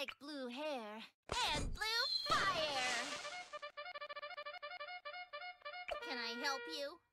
like blue hair and blue fire. Can I help you?